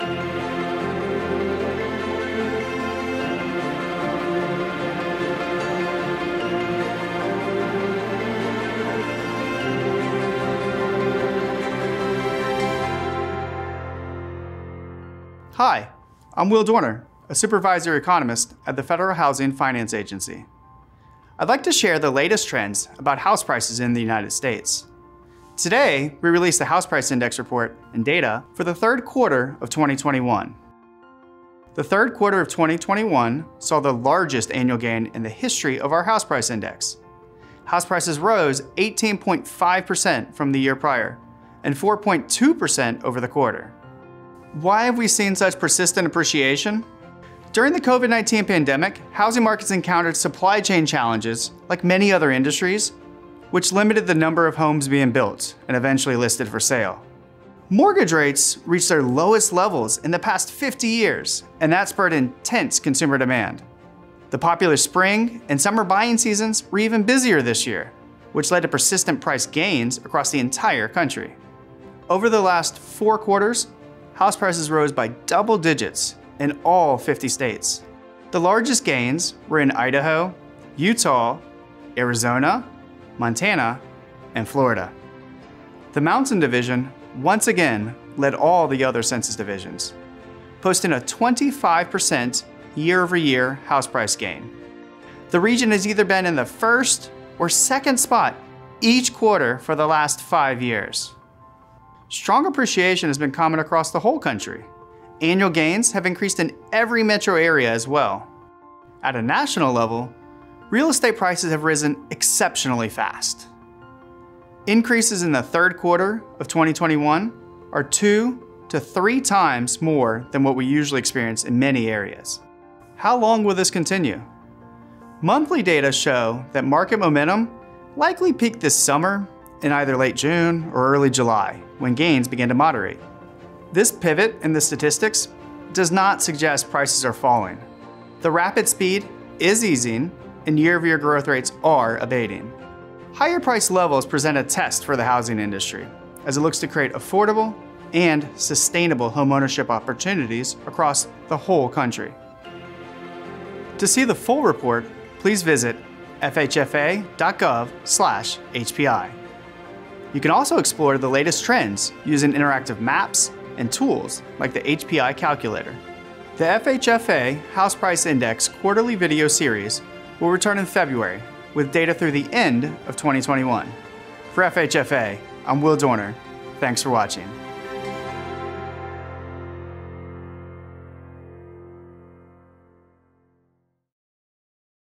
Hi, I'm Will Doerner, a supervisor economist at the Federal Housing Finance Agency. I'd like to share the latest trends about house prices in the United States. Today, we release the House Price Index report and data for the third quarter of 2021. The third quarter of 2021 saw the largest annual gain in the history of our house price index. House prices rose 18.5% from the year prior and 4.2% over the quarter. Why have we seen such persistent appreciation? During the COVID 19 pandemic, housing markets encountered supply chain challenges, like many other industries, which limited the number of homes being built and eventually listed for sale. Mortgage rates reached their lowest levels in the past 50 years, and that spurred intense consumer demand. The popular spring and summer buying seasons were even busier this year, which led to persistent price gains across the entire country. Over the last four quarters, house prices rose by double digits in all 50 states. The largest gains were in Idaho, Utah, Arizona, Montana, and Florida. The Mountain Division once again led all the other census divisions, posting a 25% year over year house price gain. The region has either been in the first or second spot each quarter for the last five years. Strong appreciation has been common across the whole country. Annual gains have increased in every metro area as well. At a national level, real estate prices have risen exceptionally fast. Increases in the third quarter of 2021 are two to three times more than what we usually experience in many areas. How long will this continue? Monthly data show that market momentum likely peaked this summer in either late June or early July, when gains began to moderate. This pivot in the statistics does not suggest prices are falling. The rapid speed is easing and year-over-year growth rates are abating. Higher price levels present a test for the housing industry as it looks to create affordable and sustainable homeownership opportunities across the whole country. To see the full report, please visit fhfa.gov/hpi. You can also explore the latest trends using interactive maps and tools like the HPI calculator. The FHFA House Price Index quarterly video series will return in February with data through the end of 2021. For FHFA, I'm Will Doerner. Thanks for watching.